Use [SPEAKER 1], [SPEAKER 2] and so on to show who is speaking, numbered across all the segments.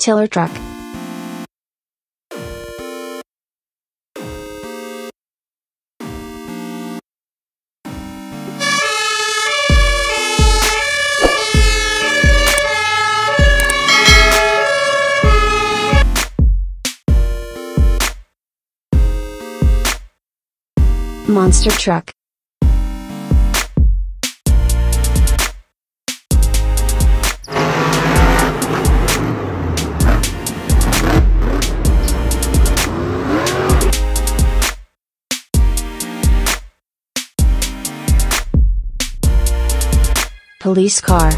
[SPEAKER 1] Tiller truck. Monster truck. Police car.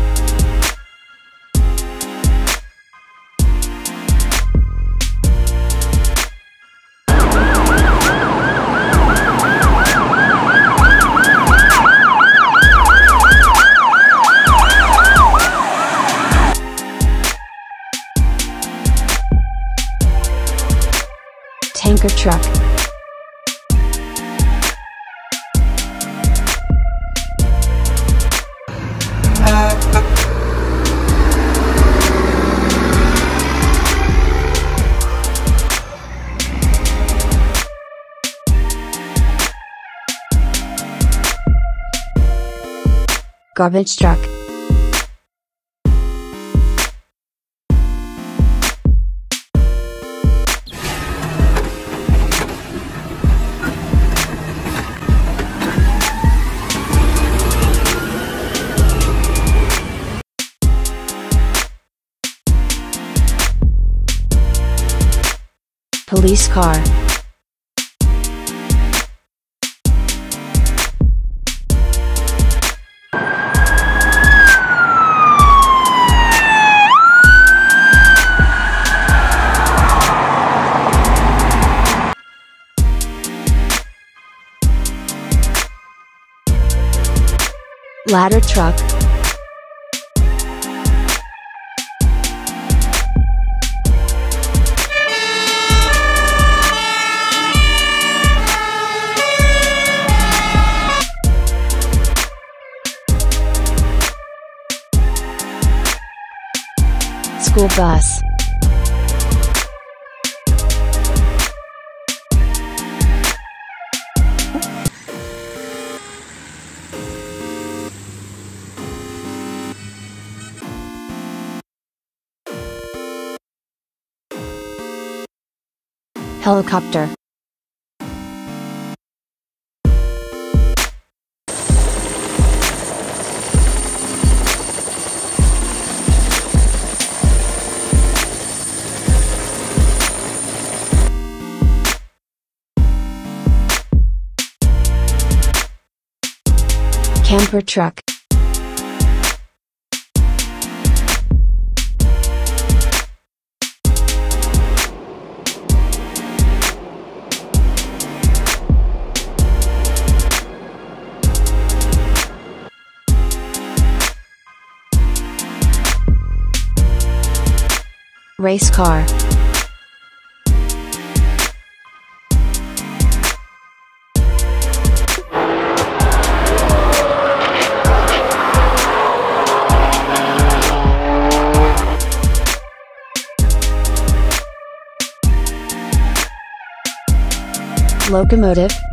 [SPEAKER 1] Tanker truck. Garbage truck. Police car. Ladder truck. School bus. Helicopter. Camper truck. Race car. Locomotive.